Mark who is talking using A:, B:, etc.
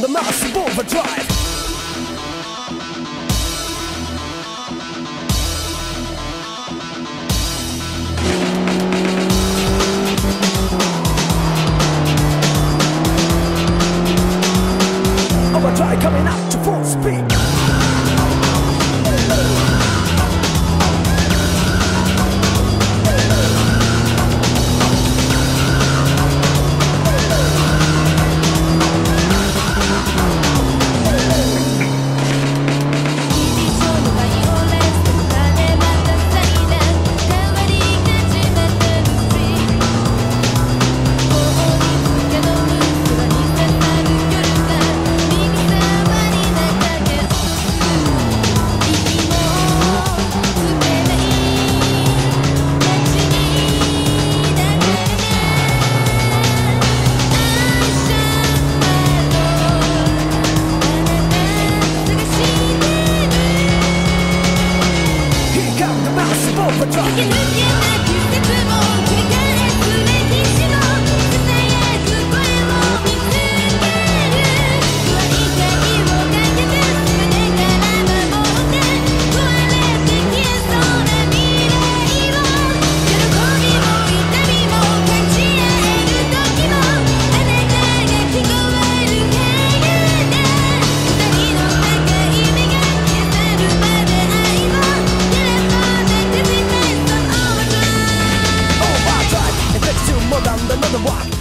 A: the massive overdrive. Overdrive coming up to full speed. Paw You can look it like. On the walk